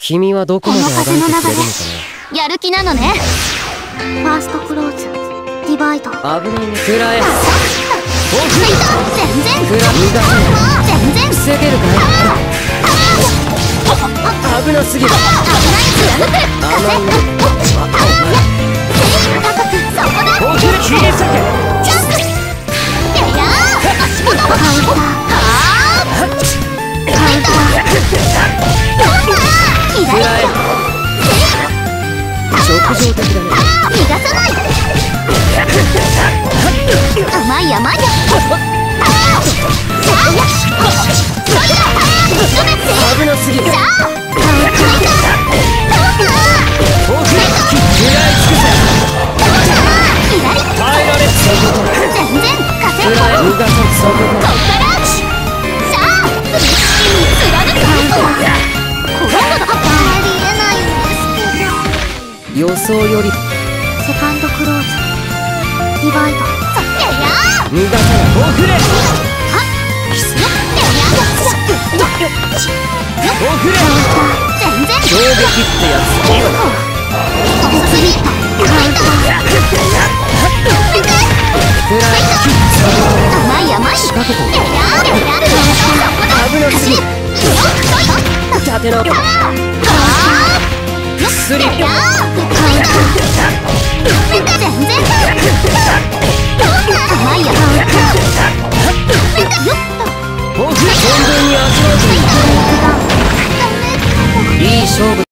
君はどこまであがいてくれるのかなやる気なのね。ファーストクローズディバイド危ね。え食らえ全然。食ら全然。防げるか危なすぎる危ない貫く甘いね高くそこだ僕で切り裂けジャンプややー直情的だね逃がさない甘い甘いよ。危予想より。セカンドクローズディバイド遅れ。遅れ。全然ってやつトフライキッ甘い甘い仕掛けた危なすぎスリッ存分に味うといい勝負